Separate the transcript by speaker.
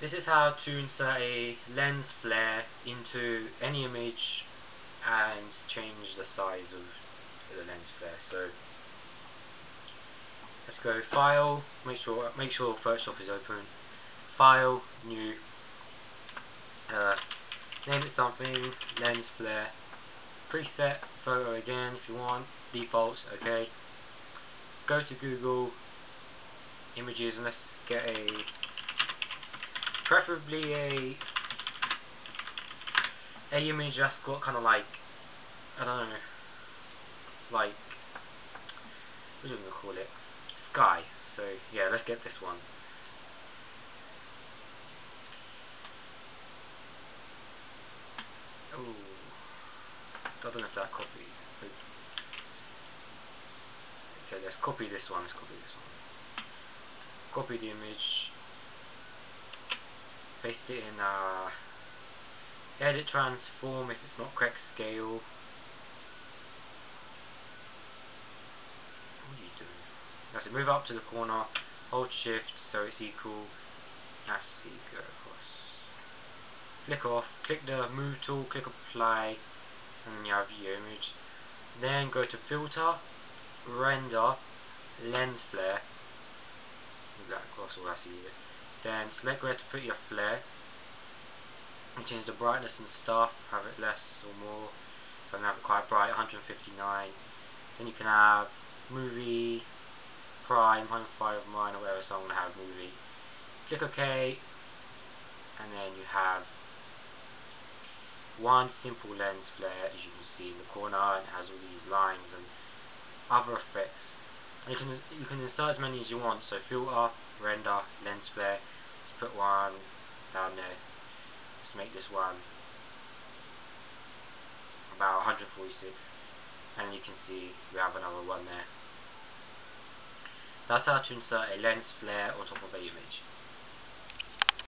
Speaker 1: This is how to insert a lens flare into any image and change the size of the lens flare. So let's go File, make sure make sure Photoshop is open. File, New, uh, name it something, lens flare, preset, photo again if you want, defaults, okay. Go to Google Images and let's get a preferably a a image that's got kind of like I don't know like what are we gonna call it? Sky. So yeah let's get this one. Oh I don't know if that copy okay let's copy this one let's copy this one. Copy the image paste it in uh, edit transform if it's not correct scale. What are you doing? Now so move up to the corner hold shift so it's equal. That's go across. Click off click the move tool click apply and you have your image. Then go to filter render lens flare. Move that across all see it then select where to put your flare and change the brightness and stuff, have it less or more. So I'm going to have it quite bright, 159. Then you can have movie, prime, 105 mine or whatever, so I'm going to have movie. Click OK, and then you have one simple lens flare, as you can see in the corner, and it has all these lines and other effects. You can you can insert as many as you want, so filter, render, lens flare, put one down there. Let's make this one about 146 and you can see we have another one there. That's how to insert a lens flare on top of a image.